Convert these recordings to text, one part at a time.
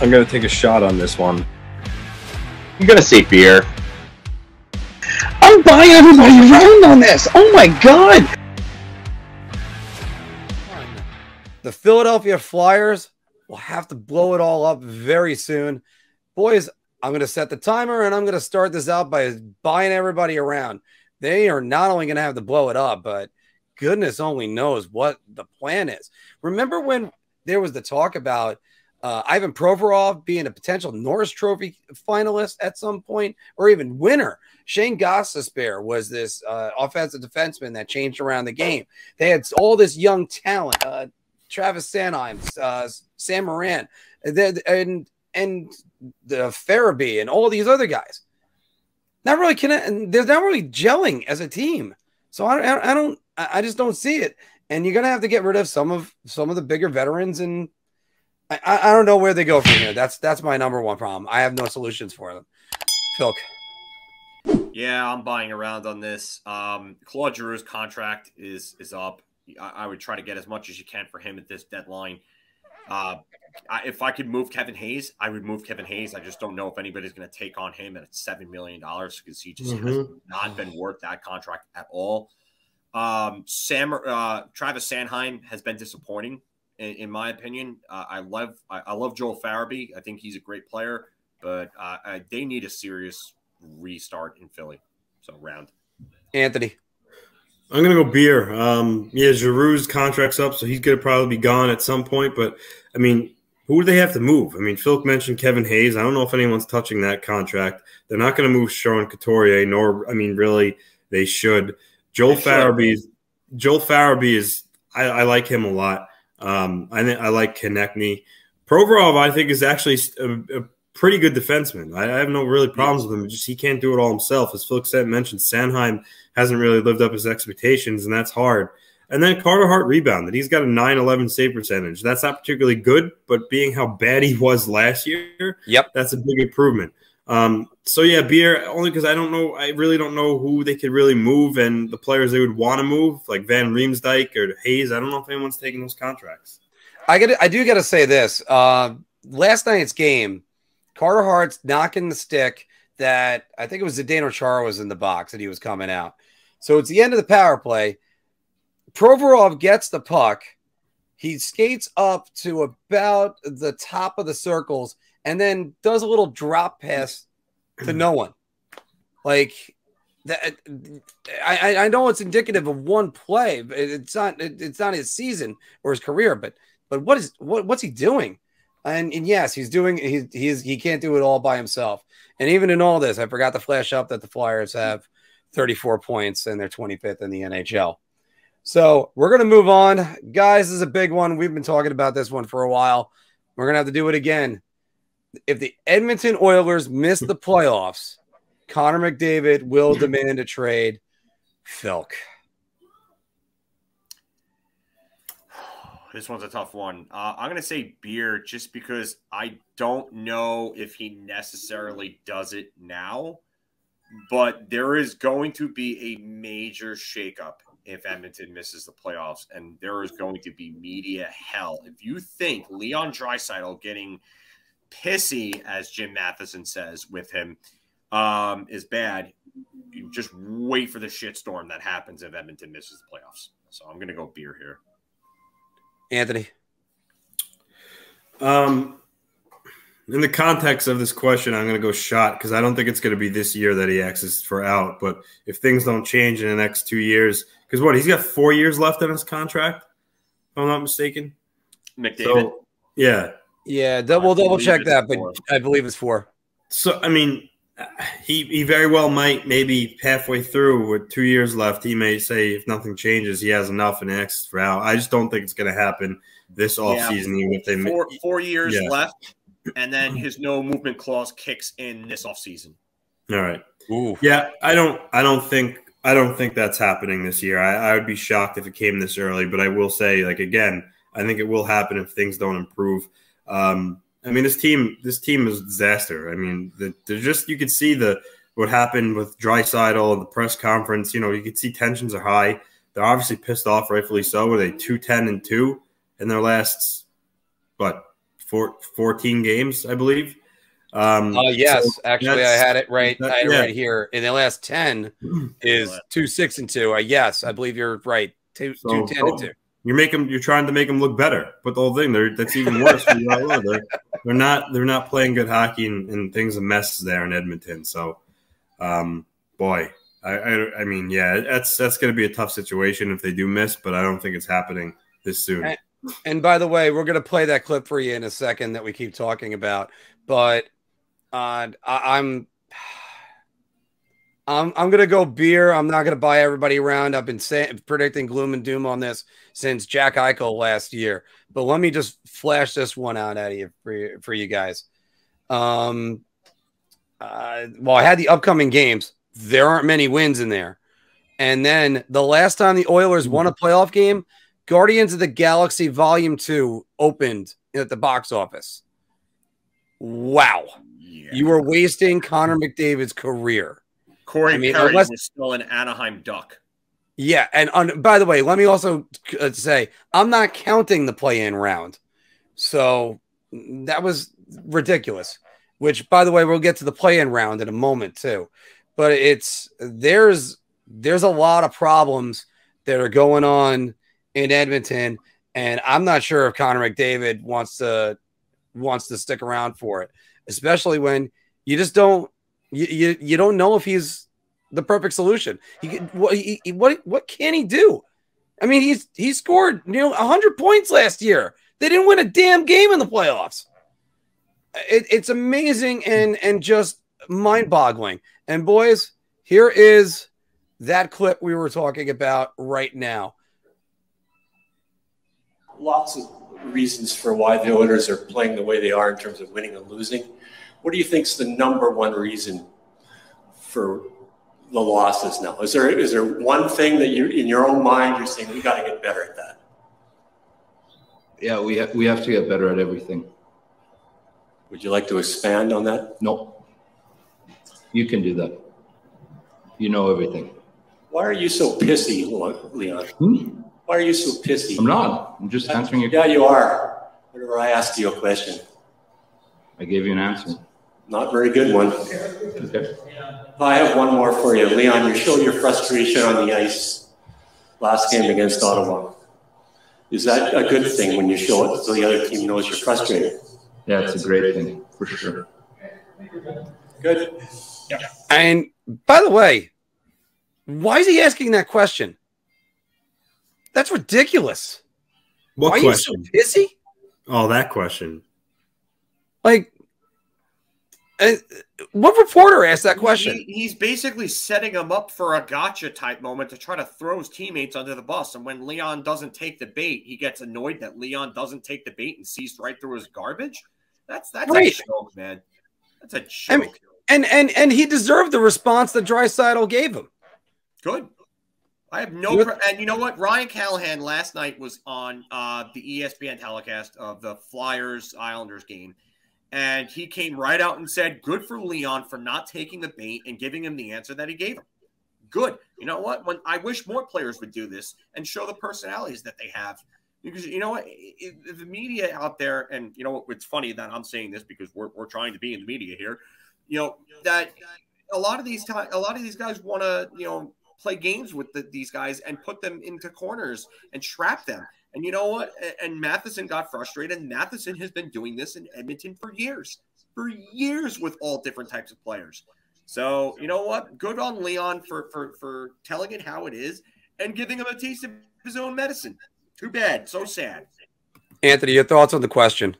I'm gonna take a shot on this one. I'm gonna say beer. I'm buying everybody around on this. Oh my god! The Philadelphia Flyers will have to blow it all up very soon. Boys, I'm going to set the timer and I'm going to start this out by buying everybody around. They are not only going to have to blow it up, but goodness only knows what the plan is. Remember when there was the talk about uh, Ivan Provorov being a potential Norris Trophy finalist at some point, or even winner. Shane Gostisbehere was this uh, offensive defenseman that changed around the game. They had all this young talent. Uh, Travis Sanheim, uh, Sam Morin, and and, and the Farabee and all these other guys. Not really connect. They're not really gelling as a team. So I, I don't. I just don't see it. And you're gonna have to get rid of some of some of the bigger veterans, and I, I don't know where they go from here. That's that's my number one problem. I have no solutions for them. Phil. Yeah, I'm buying around on this. Um, Claude Giroux's contract is is up. I, I, would try to get as much as you can for him at this deadline. Uh, I, if I could move Kevin Hayes, I would move Kevin Hayes. I just don't know if anybody's going to take on him at seven million dollars because he just mm-hmm. has not been worth that contract at all. Um, Sam uh, Travis Sanheim has been disappointing in, in my opinion. Uh, I love I, I, love Joel Farabee. I think he's a great player, but uh, I, they need a serious restart in Philly. So round. Anthony. I'm gonna go beer. Um, yeah, Giroux's contract's up, so he's gonna probably be gone at some point. But I mean, who do they have to move? I mean, Phil mentioned Kevin Hayes. I don't know if anyone's touching that contract. They're not gonna move Sean Couturier, nor I mean, really, they should. Joel Farabee is Joel Farabee is I, I, like him a lot. Um, I I like Konecny. Provorov, I think, is actually a, a pretty good defenseman. I, I, have no really problems with him. Just he can't do it all himself. As Phil said, mentioned, Sanheim hasn't really lived up his expectations, and that's hard. And then Carter Hart rebounded. He's got a 9-11 save percentage. That's not particularly good, but being how bad he was last year, yep, that's a big improvement. Um, so yeah, beer only because I don't know. I really don't know who they could really move and the players they would want to move, like Van Riemsdyk or Hayes. I don't know if anyone's taking those contracts. I get. I do got to say this. Uh, last night's game, Carter Hart's knocking the stick that I think it was Zdeno Chara was in the box and he was coming out. So it's the end of the power play. Provorov gets the puck. He skates up to about the top of the circles and then does a little drop pass to no one. Like that, I, I know it's indicative of one play, but it's not it's not his season or his career. But but what is what what's he doing? And, and yes, he's doing he he's he can't do it all by himself. And even in all this, I forgot to flash up that the Flyers have 34 points and they're 25th in the NHL. So we're gonna move on, guys. This is a big one. We've been talking about this one for a while. We're gonna have to do it again if the Edmonton Oilers miss the playoffs, Connor McDavid will demand a trade. Filk. This one's a tough one. Uh, I'm going to say beer just because I don't know if he necessarily does it now, but there is going to be a major shakeup if Edmonton misses the playoffs, and there is going to be media hell. If you think Leon Draisaitl getting – pissy, as Jim Matheson says with him, um, is bad. You just wait for the shitstorm that happens if Edmonton misses the playoffs. So I'm going to go beer here. Anthony. Um, in the context of this question, I'm going to go shot because I don't think it's going to be this year that he axes for out. But if things don't change in the next two years, because what he's got four years left on his contract, if I'm not mistaken. McDavid. So, yeah. Yeah, double double check that, but I believe it's four. So I mean, he he very well might maybe halfway through with two years left, he may say if nothing changes, he has enough and X for out. I just don't think it's going to happen this off yeah, season. Even if they four, four years yeah. left, and then his no movement clause kicks in this off season. All right. Ooh. Yeah, I don't. I don't think. I don't think that's happening this year. I, I would be shocked if it came this early, but I will say, like again, I think it will happen if things don't improve. Um, I mean, this team, this team is a disaster. I mean, the, they're just you could see the what happened with Draisaitl and the press conference. You know, you could see tensions are high. They're obviously pissed off, rightfully so. Were they two ten and two in their last what four, 14 games, I believe. Um, Uh, yes, so actually, I had it right. that- I had it right here. In the last ten is two six and two. Uh, yes, I believe you're right. Two, So- two ten and two. You're making you're trying to make them look better, but the whole thing they're, that's even worse. for they're, they're not they're not playing good hockey and, and things a mess there in Edmonton. So, um, boy, I, I I mean, yeah, that's that's going to be a tough situation if they do miss, but I don't think it's happening this soon. Right. And by the way, we're going to play that clip for you in a second that we keep talking about. But uh, I, I'm, I'm, I'm going to go beer. I'm not going to buy everybody around. I've been saying, predicting gloom and doom on this since Jack Eichel last year. But let me just flash this one out at you for you, for you guys. Um, uh, well, I had the upcoming games. There aren't many wins in there. And then the last time the Oilers won a playoff game, Guardians of the Galaxy Volume 2 opened at the box office. Wow. Yeah. You were wasting Connor McDavid's career. Corey I mean, Perry unless- was still an Anaheim Duck. Yeah. And on, by the way, let me also uh, say I'm not counting the play in round. So that was ridiculous. Which, by the way, we'll get to the play in round in a moment too. But it's there's there's a lot of problems that are going on in Edmonton, and I'm not sure if Connor McDavid wants to wants to stick around for it, especially when you just don't you you, you don't know if he's the perfect solution. He, what he, what what can he do? I mean, he's he scored you know 100 points last year. They didn't win a damn game in the playoffs. It, it's amazing and and just mind-boggling. And boys, here is that clip we were talking about right now. lots of reasons for why the Oilers are playing the way they are in terms of winning and losing. What do you think is the number one reason for the losses now? Is there is there one thing that you in your own mind you're saying we got to get better at that? Yeah, we have, we have to get better at everything. Would you like to expand on that? No, you can do that. You know everything. Why are you so pissy, Leon? Hmm? Why are you so pissy? I'm not. I'm just answering your. Yeah, you are. Whenever I ask you a question, I gave you an answer. not very good one. Okay. I have one more for you, Leon. You showed your frustration on the ice last game against Ottawa. Is that a good thing when you show it so the other team knows you're frustrated? Yeah, it's a great thing for sure. Good. And by the way, why is he asking that question? That's ridiculous. What why question? are you so pissy? oh, that question. Like, uh, what reporter asked that question? He, he's basically setting him up for a gotcha type moment to try to throw his teammates under the bus. And when Leon doesn't take the bait, he gets annoyed that Leon doesn't take the bait and sees right through his garbage. That's that's a joke, man. That's a joke. mean- And and and he deserved the response that Draisaitl gave him. Good. I have no, pro- and you know what? Ryan Callahan last night was on uh, the ESPN telecast of the Flyers Islanders game, and he came right out and said, "Good for Leon for not taking the bait and giving him the answer that he gave him." Good. You know what? When I wish more players would do this and show the personalities that they have, because you know what, I- I- the media out there, and you know what, it's funny that I'm saying this because we're we're trying to be in the media here. You know that a lot of these ti- a lot of these guys want to you know play games with the, these guys and put them into corners and trap them. And you know what? And Matheson got frustrated. And Matheson has been doing this in Edmonton for years, for years with all different types of players. So you know what? Good on Leon for for for telling it how it is and giving him a taste of his own medicine. Too bad. So sad. Anthony, your thoughts on the question?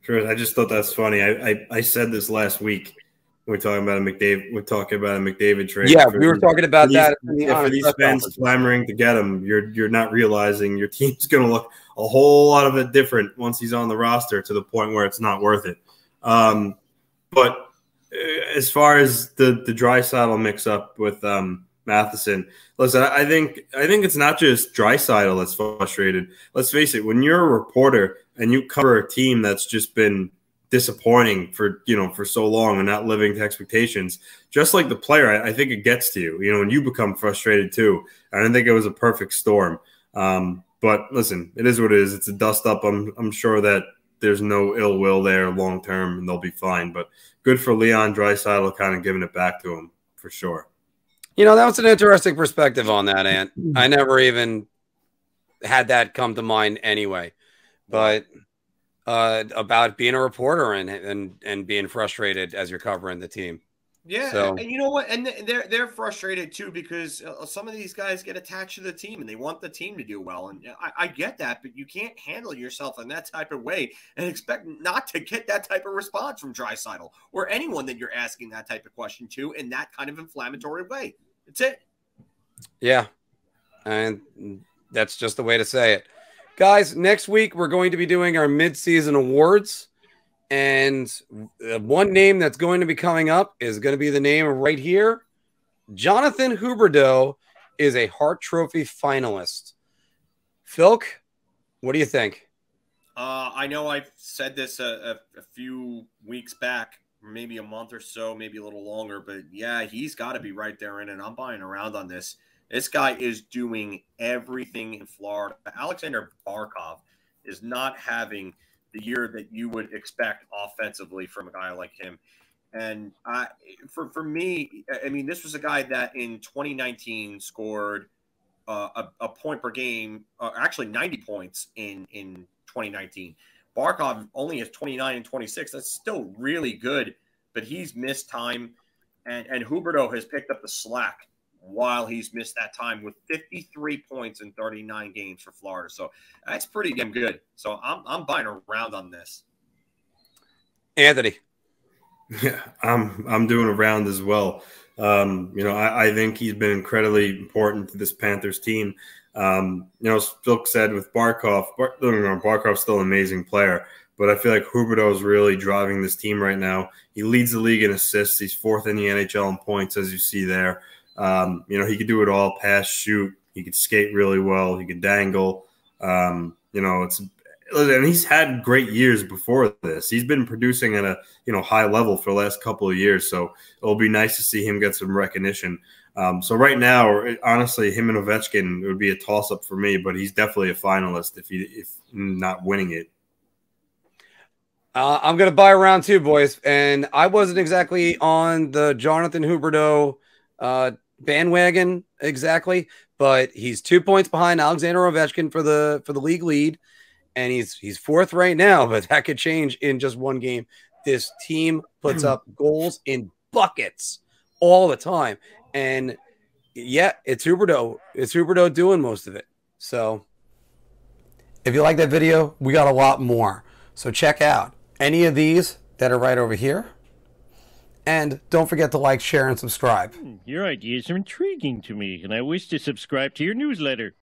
Sure. I just thought that's funny. I, I, I said this last week. We're talking about a McDavid. We're talking about a McDavid trade. Yeah, we were talking about these- that. the yeah, for these fans clamoring to get him, you're you're not realizing your team's going to look a whole lot of it different once he's on the roster to the point where it's not worth it. Um, but uh, as far as the the Draisaitl mix up with um, Matheson, listen, I I think I think it's not just Draisaitl that's frustrated. Let's face it, when you're a reporter and you cover a team that's just been disappointing for you know for so long and not living to expectations just like the player I, I think it gets to you you know and you become frustrated too i didn't think it was a perfect storm um, but listen it is what it is it's a dust up i'm, I'm sure that there's no ill will there long term, and they'll be fine. But good for Leon Draisaitl, kind of giving it back to him for sure. You know, that was an interesting perspective on that, Ant. I never even had that come to mind anyway. But uh, about being a reporter and and and being frustrated as you're covering the team. Yeah, So- and you know what? And they're they're frustrated too because uh, some of these guys get attached to the team and they want the team to do well. And I, I get that, but you can't handle yourself in that type of way and expect not to get that type of response from Draisaitl or anyone that you're asking that type of question to in that kind of inflammatory way. That's it. Yeah. And that's just the way to say it. Guys, next week we're going to be doing our mid-season awards. And one name that's going to be coming up is going to be the name right here. Jonathan Huberdeau is a Hart Trophy finalist. Filk, what do you think? Uh, I know I've said this a, a, a few weeks back, maybe a month or so, maybe a little longer, but yeah, he's got to be right there in it. I'm buying around on this. This guy is doing everything in Florida. Alexander Barkov is not having the year that you would expect offensively from a guy like him. And I, for for me, I mean, this was a guy that in 2019 scored uh, a, a point per game, uh, actually 90 points in in 2019. Barkov only has 29 and 26. That's still really good, but he's missed time, and and Huberdeau has picked up the slack while he's missed that time with 53 points in 39 games for Florida. So that's pretty damn good. So I'm I'm buying around on this. Anthony. Yeah, I'm I'm doing a round as well. Um, you know, I, I think he's been incredibly important to this Panthers team. Um, you know, as Phil said with Barkov, Bar, don't get me wrong, Barkov's still an amazing player, but I feel like Huberdeau is really driving this team right now. He leads the league in assists. He's fourth in the NHL in points, as you see there. Um, you know, he could do it all: pass, shoot. He could skate really well. He could dangle. Um, you know, it's and he's had great years before this. He's been producing at a you know high level for the last couple of years, so it'll be nice to see him get some recognition. Um, so right now, honestly, him and Ovechkin would be a toss up for me, but he's definitely a finalist if he if not winning it. Uh, I'm to buy round two, boys. And I wasn't exactly on the Jonathan Huberdeau uh, bandwagon exactly, but he's two points behind Alexander Ovechkin for the for the league lead, and he's he's fourth right now. But that could change in just one game. This team puts up goals in buckets all the time, and yeah, it's Huberdeau. It's Huberdeau doing most of it. So, if you like that video, we got a lot more. So check out any of these that are right over here. And don't forget to like, share, and subscribe. Hmm, your ideas are intriguing to me, and I wish to subscribe to your newsletter.